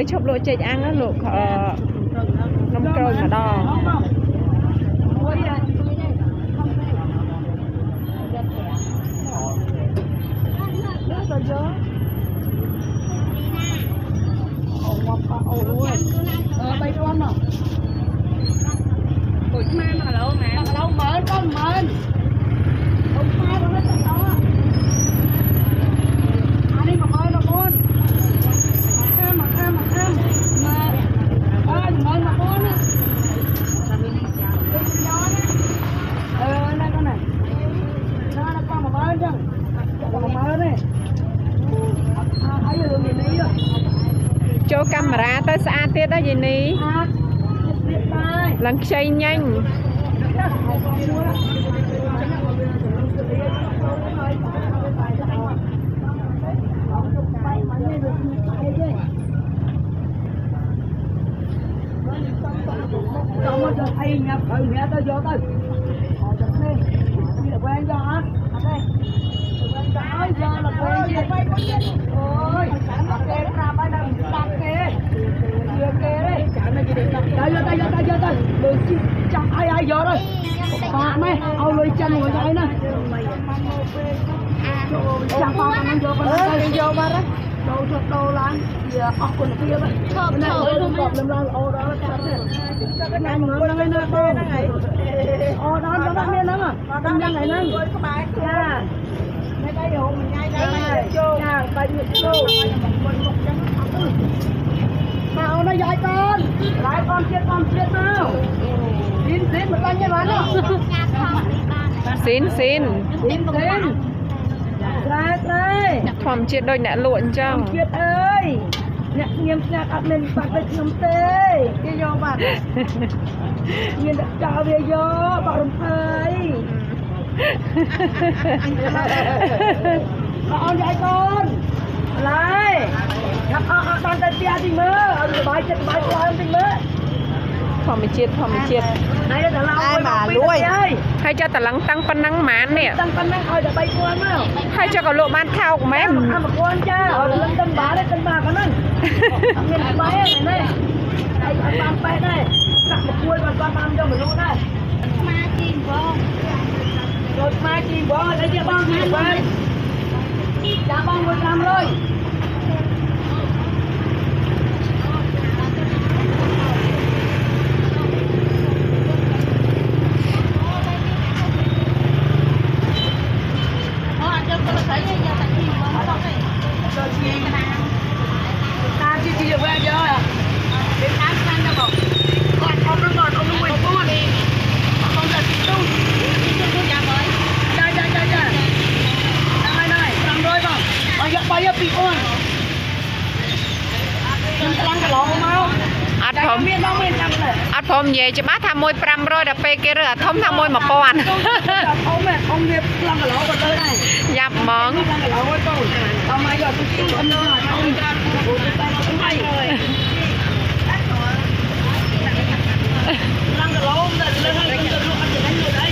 វឈប់លក់ចេកអាំងណាលោក ទៅស្អាតទៀតណាយាយនី À, biết tay. ឡើងខ្ចីញញ Không có cho thay nhập thử mẹ tôi vô tôi Họ chụp đi Đi là quen cho hả Ở đây Trời giờ là quen gì Ôi Kê ra bay đâu Đặt kê Chưa kê đấy Đây vô đây vô đây vô đây Đừng chi Chẳng ai ai vô đây Bạn này Ao lùi chân của chạy nè Chẳng bao anh vô bên đây vô bên đấy Đâu cho đâu lan Giờ ọc quần kia vậy Thơm thơm Lên cọp lên lên ô đó Chắc thế cái này mà người này nè con Ồ đó cho bác lên đó mà Tâm nhân này nè Dạ Mấy cái dụ mình ngay đây Dạ Bài nhiệt đô Nào nó dạy con Lại con chết con chết nào Xin xin một tay như vậy đó ស៊ីនស៊ីន Xin xin Ra ra ធម្មជាតិដូចអ្នកលក់អញ្ចឹង Con chết ơi អ្នកញៀមស្ងាត់អត់មានបាត់ទៅខ្ញុំទេគេយកបាត់មានតែចោលវាយកបាក់រំភើយបងអូនយាយកូន ឡើយថាអត់អត់បានទៅផ្ទះទីមើលឲ្យសុបាយចិត្តសុបាយខ្លាំងទីមើល ធម្មជាតិធម្មជាតិ ហើយទៅឡោឲ្យមកលួយហើយ ហើយចុះតឡឹងតាំងប៉ុណ្ណឹងហ្មងនេះ តាំងប៉ុណ្ណឹងឲ្យតែ3គួនមក ហើយចុះក៏លក់បានថោកមែន អាមកគួនចាឲ្យលឹងទៅបាដែរទៅបាប៉ុណ្ណឹងអត់មានបាយទេនេះហើយអត់បានបែកដែរកាក់មកគួនគាត់គាត់បានយកមកលក់ដែរ มาจีนบ้อง រត់មកជីបងអីទៀតបងជីបង ចាំបងមួយតាមលើយតាមជីជីវ៉ាយកពេលតាមខាងទៅបងគាត់អត់រត់អត់មួយពួនអត់ទៅទីទូចាំហើយចាចាចាចាហើយហើយ500បងបងយកបាយពីអូនខ្ញុំខ្លាំងកន្លងមក អត់ តែ ព្រម មានបងមានចាំ ទៅអត់ព្រមនិយាយច្បាស់ថាមួយ500ដល់ពេលគេរើអាធំថាមួយ1000អ៊ំអ៊ំវាខ្លាំងកន្លងក៏ទៅដែរយ៉ាប់ហ្មងខ្លាំងកន្លងទៅអមមកយកទៅទីអ៊ំទៅអ៊ំតែខ្ញុំអីខ្លាំងកន្លងតែលើហើយទៅលក់អត់ចំណេញលក់អី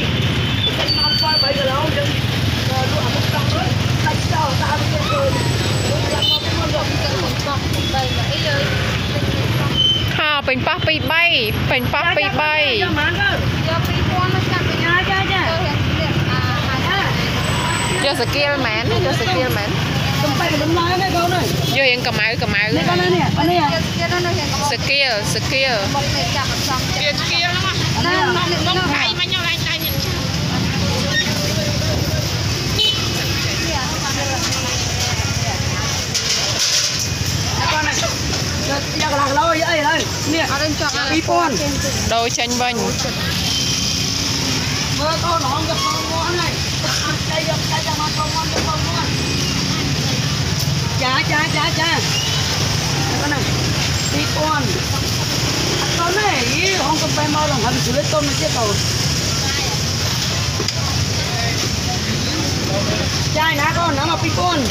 តែមកស្វាយ3គីឡូយើងលក់អត់ស្តង់ទៅតែចោលតាមទៅទៅលក់ឡើងមកមកយកទៅស្តង់ទៅអីយើ ខោពេញប៉ះ2 3ពេញប៉ះ2 យកមកទៅ 3 យកពីពួនមកចាប់ពី ចាចាចា ទៅរៀនរៀនអាហើយ យកស្គីលមែន យកស្គីលមែនខ្ញុំបែកដំណើរនេះកូនអើយយករៀងកម្ៅកម្ៅនេះកូននេះនេះនេះទៀតទៀតនោះរៀន ចាចាចាចាកណ្ដាទីកូនអត់ទេហងកំបែមកឡើងហើយជិះទៅមិនទេកូនចាយណាកូនណាមកពីកូនណា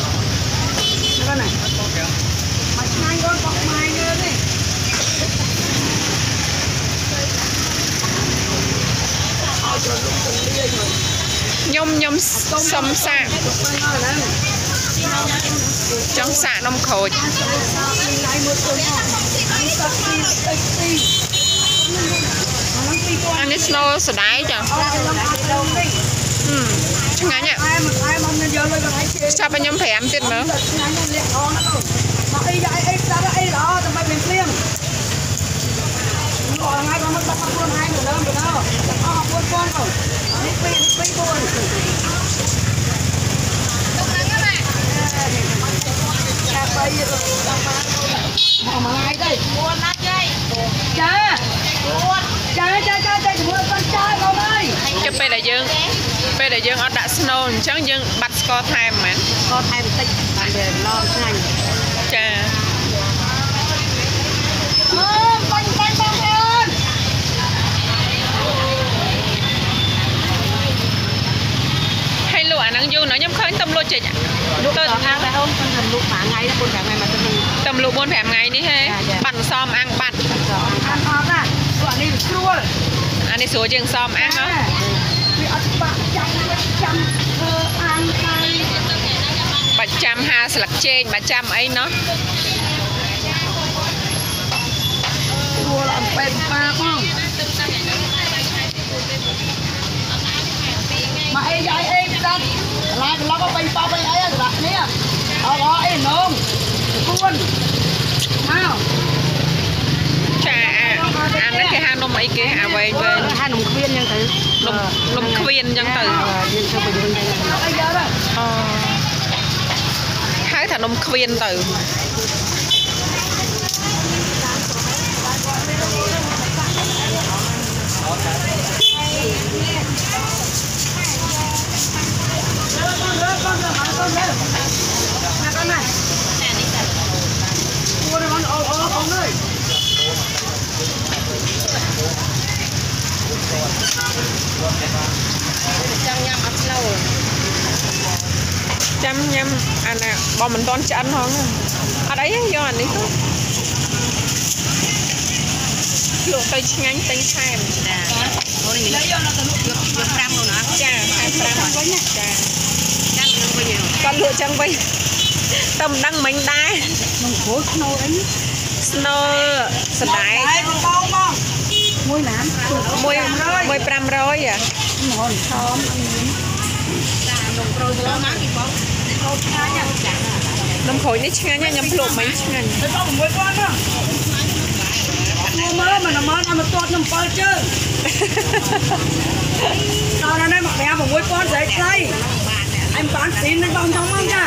កូនណាមកឆ្ងាញ់កូនបោះម៉ាយលើនេះញុំញុំសំសាក ចង់សាកនំក្រូចអានេះស្នូសដាយចាឆ្ងាញ់ហ៎ចាប់ឲ្យខ្ញុំ5ទៀតមើលឆ្ងាញ់លះអងទៅមកអីយ៉ាអីស្ដាប់អីល្អតែមិនមានភ្លៀងលោកថ្ងៃក៏មកដាក់ខ្លួនឯងទៅលើទៅដល់អស់4000ទៅនេះពេល24 ចាបីចាំមកមួយថ្ងៃទៅ Buồn lắm dây ចាចាចាចាចាជាមួយគាត់ចាបងអើយចុះពេលដែលយើងពេលដែលយើងអត់ដាក់ស្នូលអញ្ចឹងយើងបាត់ស្ករថែមមែនក៏ថែមតិចបានវាឡងឆ្ងាញ់ចាអើបាញ់បាញ់បងប្អូន ហើយលក់អាហ្នឹងយូរណាស់ខ្ញុំឃើញតំលក់ចេញលក់ដល់អាំងដែរអូនខ្ញុំលក់មួយថ្ងៃដែរ4 5ថ្ងៃមកទៅនេះតំលក់4 5ថ្ងៃនេះហេចាចាបាត់សមអាំងបាត់ក៏អាំងអត់ណាព្រោះអានេះវាស្រួលអានេះស្រួលជាងសមអាំងហ៎វាអត់បាក់ចាំចាំធ្វើអាំងហើយបាច់ចាំ50ស្លឹកចេកបាច់ចាំអីណោះស្រួលអំពេញប៉ាបងមកអីយាយ អីស្ដាប់ឡាយក្លោកទៅប៉បអីអីស្ដាប់នេះអត់អីនងគួនមកចាអាអានេះគេហៅនំអីគេអាវែងវែងហានំគ្មានអញ្ចឹងទៅនំនំខ្វៀនអញ្ចឹងទៅយើងធ្វើបញ្ញអីអីយ៉ាទៅអូហៅថានំខ្វៀនទៅ ចង់ញ៉ាំអត់ស្នូលចាំញ៉ាំអាណាបើមិនតន់ឆ្អិនហងអត់អីទេយកអានេះទៅលក់ទៅឆ្ងាញ់ទិញថែមចា lấy vô nó từ lúc được được trăm rồi nè ចាថែម5វិញចា គាត់លក់ចឹងវិញតែមិនដឹងមិញដែរ mình khối nồi ấy ស្នូលសណ្ដែក đây con bao không muối nám មួយមួយ500អា ngon thơm ăn miếng đồng rồi rồi má thì con con khai nha នំក្រូចនេះឆ្ងាញ់ណាស់ខ្ញុំភ្លក់មិញឆ្ងាញ់ Thế con muối con đó mua mớ mà nó mớ nó mà tuột nó bao chứ Tao nó đây mặc đẹp mà muối con dậy đây Anh bán xin anh bông thông không nha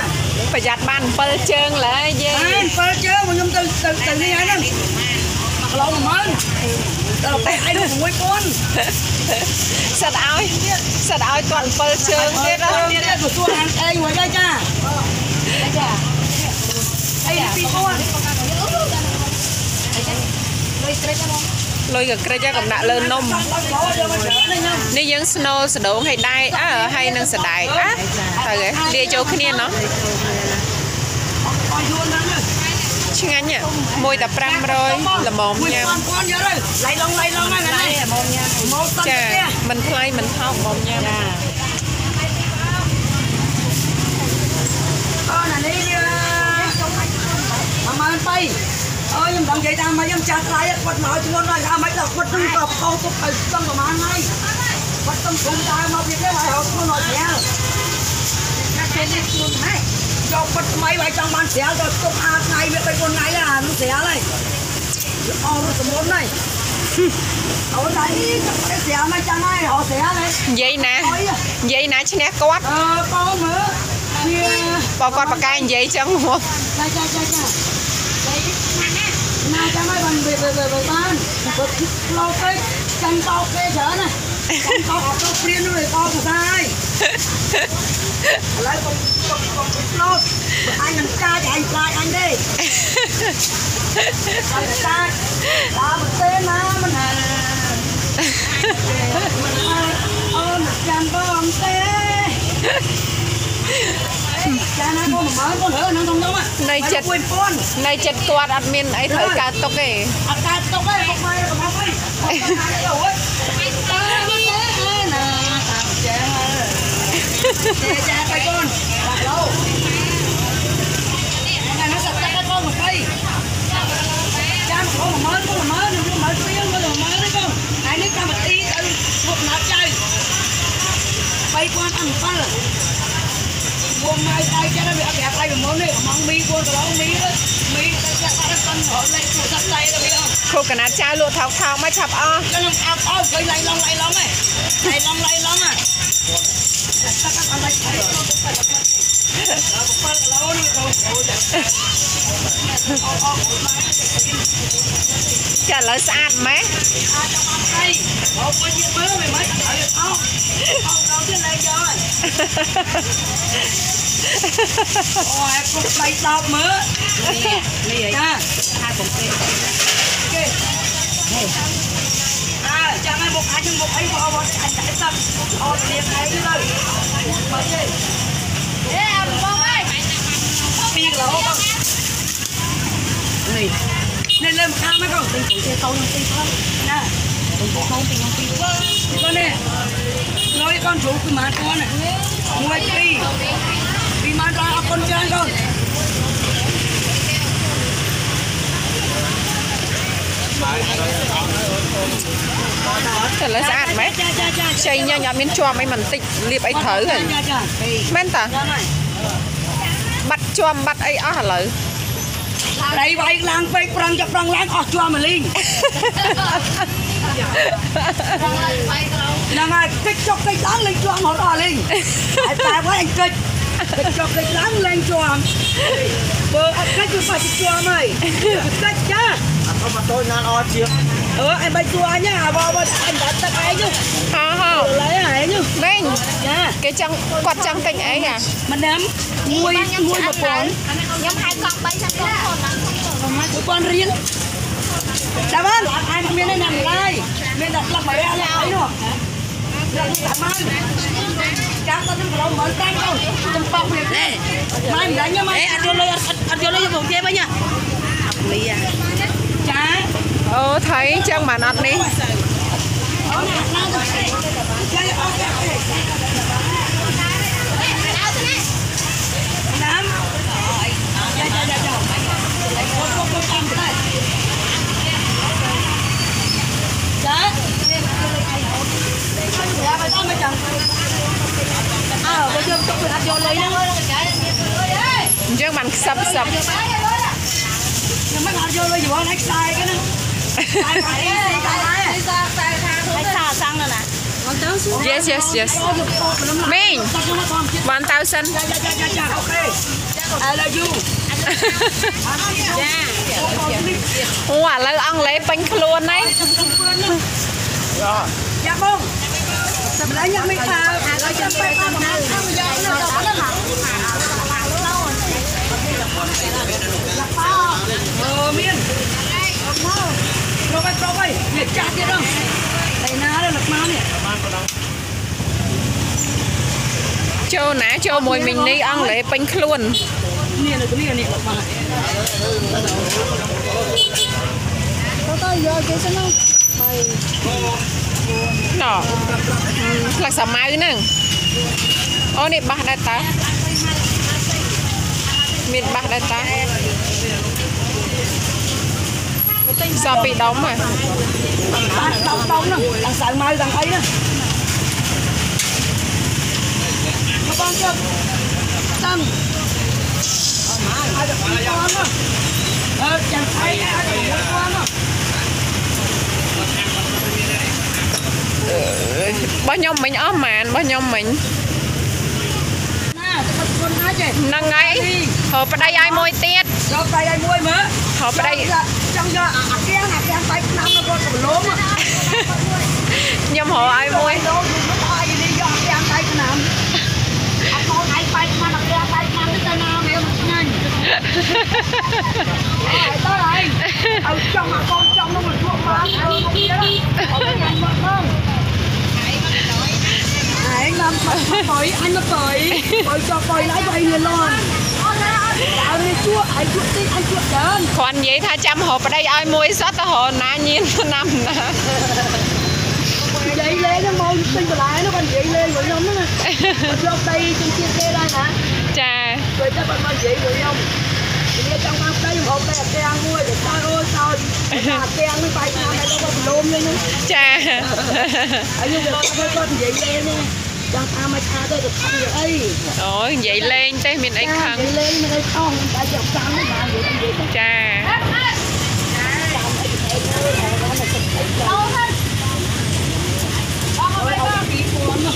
ប្រយ័ត្នបាន7ជើងឡើយយាយ Anh phơ chứ mà nhung từ từ từ đi anh Mặc lâu mà mơn Tao là phải anh muối con សិតឲ្យសិតឲ្យទាន់7ជើងទៀតហ៎ Đi đây của chua anh Ê ngồi đây cha Đây cha Ê đi con លុយក៏ក្រិច លុយកក្រិចកំដាក់លើនំនេះយើងស្នូលសដងឲ្យដែរអើហើយនឹងសដែកណាទៅឯងលាយចូលគ្នាណោះឆ្ងាញ់មួយតែ500ល្មមញ៉ាំឡៃឡងឡៃឡងហ្នឹងណាល្មមញ៉ាំមកតចាមិនថ្លៃមិនថោកល្មមញ៉ាំអូណានេះអមបាន3 ខ្ញុំមិននិយាយថាមកខ្ញុំចាស់ថ្លៃគាត់មកជំនួសហើយថាមិនដល់គាត់នឹងក៏ខុសទុកឲ្យស្ទឹងប្រហែលហើយគាត់ស្ទឹងខ្លួនដើរមកពីគេហើយហៅខ្លួនមកញ៉ាំតែគេខ្លួនហើយយកគាត់ថ្មីហើយចង់បានស្រាលទៅទុកអាថ្ងៃវា3 4ថ្ងៃអានោះស្រាលហើយអស់រត់សមុនហើយអូនតែនេះស្រាលមកចាំហើយអស់ស្រាលហើយនិយាយណានិយាយណាឈ្នះគាត់អឺបងមើលបើគាត់ប្រកែកនិយាយចឹងហ៎ចាចាចាចា មក cha cha cha cha nào cha mấy bạn về về về về ban bực lâu cái chân to kê chở này con to học to phiên nó về to của sai lấy con con con lô anh làm cha thì anh lại anh đi anh cha là một tên mà mình à ôm một trăm con tê cha nó con mà mới con nữa nó không đúng á នៅចិត្តនៅចិត្តគាត់អត់មានអីត្រូវកើតទុកទេអត់កើតទុកទេមកមកកំហុសវិញចាចាទៅកូន rồi biết không ครูកណាត់ចៅលក់ថោកថោកមកឆាប់អស់ cho nó áo áo cái lấy long lấy long này lấy long lấy long à chắc là con lấy lấy con phải là lâu đi rồi ចាឥឡូវស្អាតម៉េះ à trong ông đây họ có gì mới mày mới ở được không không đâu chứ này rồi ôi cục đây đọc mớ nè nha hai cục đi ok à chẳng ai một ai nhưng một ấy vào một anh chạy tâm họ liền này đi rồi mà gì Ê, bông ơi. phi lỗ không này nên lên một cam mấy con tình chủ xe câu nó phi không nè tình chủ câu tình không phi con nè nói con chủ cái má con này mua phi phi má ra con chơi con តែឥ ឡូវស្អាតម៉េះចាចាចាខ្ចីញ៉ាញ់អត់មានជាប់អីមិនតិចលាបអីត្រូវហើយចាចាពីមែនតាចាហើយបាត់ជាប់បាត់អីអស់ឥឡូវដៃវាយឡើងពេកប្រឹងចាប់ប្រឹងឡើងអស់ជាប់មកលីង Bông ơi, quay cầu. ហ្នឹងហើយគិចចុកគិចឡើងលេងជាប់មកដល់លីងហើយតែវាយអញគិចគិចចុកគិចឡើងលេងជាប់បើអត់គិចគឺបាច់ជាប់ហើយគិចចា không mà tôi nan o chiếc អឺអញបាច់ជាប់អញអាបបអញដាក់ទឹកឯងហោហោឡើយឯងម៉េងចាគេចង់គាត់ចង់ទិញអីអាមិនដាំមួយមួយប្រព័ន្ធខ្ញុំហៅកង់3សិនកូនខូនណាប្រព័ន្ធរៀនចាំបា ចាំបានចាំទៅនឹងប្រឡំមើលតាមទៅចំប៉ក់វាទេមិនដាច់ញ៉ាំអេអត់យកលុយអត់អត់យកលុយយកមកទេវិញលីចាអូថៃចឹងបានអត់នេះអូណាណាទៅចាអូខេ Ê, mày đau thế này. น้ำចាចាចាចាអូអូអូតាមទៅចាយ៉ាបើតាមមកចាំអើបើយកទុកវាអត់យកលុយហ្នឹង អញ្ចឹងបានខ្សឹបខ្សឹប ខ្ញុំមិនអត់យកលុយយល់ឲ្យខ្សែគេណាខ្សែមកនេះខ្សែដែរ Đi ra, tay tha thôi. ខ្សែសាំងណា yes yes yes មីងបានតៅសិនចាចាចាចាចាអូខេ I love you ចាអូឥឡូវអង់គ្លេសពេញខ្លួនហើយចាបងសម្រាប់ញ៉ាំមិនថាឲ្យចាំពេលតាមណាយកនៅ ដល់ណាអូមានមកទៅទៅនេះចាស់ទៀតហ្នឹងតែណាលើលឹកមកនេះចូលណាចូលមួយមីងនេះអង់គ្លេសពេញខ្លួននេះនៅនេះនេះលឹកមកណោផ្លាក់សាម៉ៅហ្នឹងអូនេះបាសដែរតាមានបាសដែរតា សពីដុំហ៎បាទដងដងហ្នឹងដល់សៅម៉ៅដល់អីហ្នឹងមកបងចុះតាំងអត់មកឲ្យដល់ បងអើចាំថៃឲ្យដល់បងរបស់ខ្ញុំមិញអស់ម៉ានរបស់ខ្ញុំមិញណាទៅគុណណាចេះហ្នឹងហើយហៅប្តីឲ្យមួយទៀតយកដៃឲ្យមួយមើលហៅប្តីចង់យកអាកៀងអាកៀងបែកឆ្នាំមកគាត់ប្រឡងខ្ញុំហៅឲ្យមួយលោយមកឲ្យនេះយកអាកៀងបែកឆ្នាំអត់កូនឯងបែកឆ្នាំអាកៀងបែកឆ្នាំទៅណាវាមិនឆ្ងាញ់អើតើឯងឲ្យចង់មកកូនចង់មកមកជួបបានអើមកទៀតអត់ញ៉ាំមកផងឯងនាំមកបុយអញមកបុយបុយចុះបុយឡើយបុយលឿនលន់ អត់នេះជួអញជួទីអញជួដើមគ្រាន់និយាយថាចាំហៅប្តីឲ្យមួយសោះទៅរកណាញៀនឆ្នាំណានិយាយលេងហ្នឹងមកទិញបន្លែនោះគាត់និយាយលេងមួយខ្ញុំហ្នឹងគាត់យកដីជិះទៀតគេដែរណាចាពេលតែគាត់មកនិយាយមួយខ្ញុំនិយាយចង់បានដីខ្ញុំហូបតែអាកៀងមួយទៅតើអូយតើអាកៀងនេះបាយណាស់តែគាត់ប្រឡូមនេះហ្នឹងចាហើយខ្ញុំគាត់គាត់និយាយលេងហ្នឹង ចង់ថាមកថាទៅទៅថានិយាយអីអូយនិយាយលេងទេមានអីខឹងលេងមិនឲ្យខំតែយកចាំមិនបាននិយាយចាអូពីពួននោះ